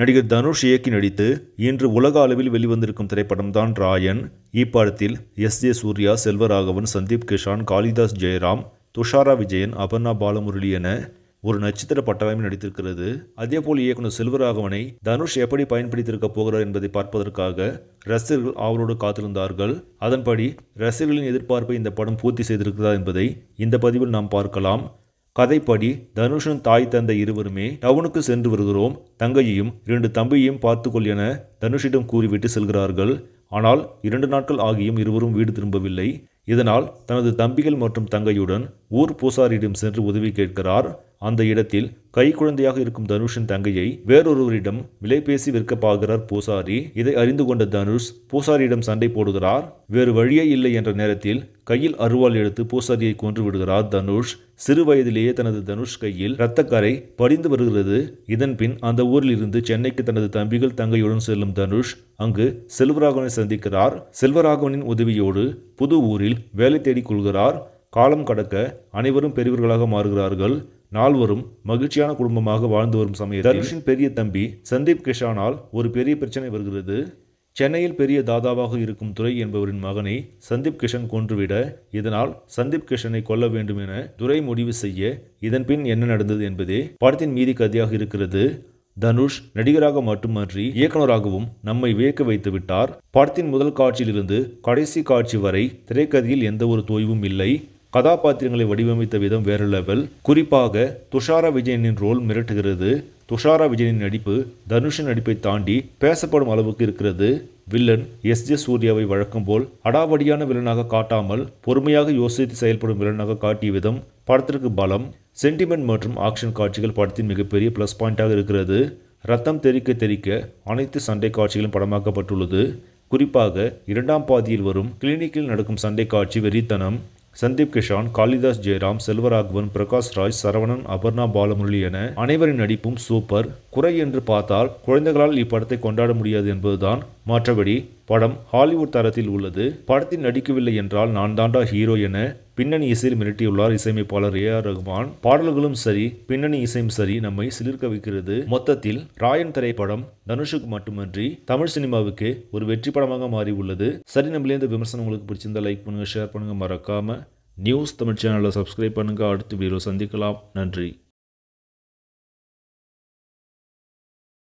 நடிகர் தனுஷ் இயக்கி நடித்து இன்று உலக அளவில் வெளிவந்திருக்கும் திரைப்படம் தான் ராயன். இப்படத்தில் எஸ். ஜே. சூர்யா செல்வராகவன் சந்தீப் கிஷான் காளிதாஸ் ஜெயராம் துஷாரா விஜயன் அபர்ணா பாலமுரளி என ஒரு நட்சத்திர பட்டாளமே நடித்திருக்கிறது. அதேபோல் இயக்குனர் செல்வராகவனை தனுஷ் எப்படி பயன்படுத்தியிருக்க போகிறார் என்பதை பார்ப்பதற்காக ரசிகர்கள் ஆவலோடு காத்திருந்தார்கள். அதன்படி ரசிகர்களின் எதிர்பார்ப்பை இந்த படம் பூர்த்தி செய்திருக்கிறதா என்பதை இந்த பதிவில் நாம் பார்க்கலாம். கதைப்படி தனுஷன் தாய் தந்தை இருவருமே டவுனுக்கு சென்று வருகிறோம். தங்கையையும் இரண்டு தம்பியையும் பார்த்துக்கொள் என தனுஷிடம் கூறிவிட்டு செல்கிறார்கள். ஆனால் இரண்டு நாட்கள் ஆகியும் இருவரும் வீடு திரும்பவில்லை. இதனால் தனது தம்பிகள் மற்றும் தங்கையுடன் ஊர் பூசாரியிடம் சென்று உதவி கேட்கிறார். அந்த இடத்தில் கைக்குழந்தையாக இருக்கும் தனுஷின் தங்கையை வேறொருவரிடம் விலை பேசி விற்க பார்க்கிறார் பூசாரி. இதை அறிந்து கொண்ட தனுஷ் பூசாரியிடம் சண்டை போடுகிறார். வேறு வழியே இல்லை என்ற நேரத்தில் கையில் அருவாள் எடுத்து பூசாரியை கொன்று விடுகிறார் தனுஷ். சிறு வயதிலேயே தனது தனுஷ் கையில் இரத்தக்கரை படிந்து வருகிறது. இதன் பின் அந்த ஊரில் இருந்து சென்னைக்கு தனது தம்பிகள் தங்கையுடன் செல்லும் தனுஷ் அங்கு செல்வராகவனை சந்திக்கிறார். செல்வராகவனின் உதவியோடு புது ஊரில் வேலை தேடிக் கொள்கிறார். காலம் கடக்க அனைவரும் பெரியவர்களாக மாறுகிறார்கள். நால்வரும் மகிழ்ச்சியான குடும்பமாக வாழ்ந்து வரும் சமயத்தில் தனுஷின் பெரிய தம்பி சந்தீப் கிஷானால் ஒரு பெரிய பிரச்சனை வருகிறது. சென்னையில் பெரிய தாதாவாக இருக்கும் துரை என்பவரின் மகனை சந்தீப் கிஷன் கொன்றுவிட இதனால் சந்தீப் கிஷனை கொல்ல வேண்டும் என துரை முடிவு செய்ய இதன் பின் என்ன நடந்தது என்பதே படத்தின் மீதி கதையாக இருக்கிறது. தனுஷ் நடிகராக மட்டுமன்றி இயக்குனராகவும் நம்மை வியக்க வைத்து விட்டார். படத்தின் முதல் காட்சியிலிருந்து கடைசி காட்சி வரை திரைக்கதையில் எந்த ஒரு தோய்வும் இல்லை. கதாபாத்திரங்களை வடிவமைத்த விதம் வேறு லெவல் குறிப்பாக துஷாரா விஜயனின் ரோல் மிரட்டுகிறது. துஷாரா விஜயனின் நடிப்பு தனுஷின் நடிப்பை தாண்டி பேசப்படும் அளவுக்கு இருக்கிறது. Villain S. ஜே. சூர்யாவை வழக்கம் போல் அடாவடியான வில்லனாக காட்டாமல் பொறுமையாக யோசித்து செயல்படும் வில்லனாக காட்டிய விதம் படத்திற்கு பலம். சென்டிமெண்ட் மற்றும் ஆக்ஷன் காட்சிகள் படத்தின் மிகப்பெரிய ப்ளஸ் பாயிண்டாக இருக்கிறது. ரத்தம் தெறிக்க தெறிக்க அனைத்து சண்டை காட்சிகளும் படமாக்கப்பட்டுள்ளது. குறிப்பாக இரண்டாம் பாதியில் வரும் கிளினிக்கில் நடக்கும் சண்டை காட்சி வெறித்தனம். சந்தீப் கிஷான் காளிதாஸ் ஜெயராம் செல்வராகவன் பிரகாஷ் ராஜ் சரவணன் அபர்ணா பாலமுரளி என அனைவரின் நடிப்பும் சூப்பர். குறை என்று பார்த்தால் குழந்தைகளால் இப்படத்தை கொண்டாட முடியாது என்பதுதான் மற்றபடி படம் ஹாலிவுட் தரத்தில் உள்ளது. படத்தில் நடிக்கவில்லை என்றால் நான் தாண்டா ஹீரோ என பின்னணி இசையில் மிரட்டியுள்ளார் இசையமைப்பாளர் ஏ ஆர் ரகுமான். பாடல்களும் சரி பின்னணி இசையும் சரி நம்மை சிலிர்க்க வைக்கிறது. மொத்தத்தில் ராயன் திரைப்படம் தனுஷுக்கு மட்டுமன்றி தமிழ் சினிமாவுக்கு ஒரு வெற்றி படமாக மாறி உள்ளது சரி நம்மளே இந்த விமர்சனம் உங்களுக்கு பிடிச்சிருந்தா லைக் பண்ணுங்க ஷேர் பண்ணுங்க மறக்காம நியூஸ் தமிழ் சேனலை சப்ஸ்கிரைப் பண்ணுங்கள் அடுத்த வீடியோ சந்திக்கலாம். நன்றி.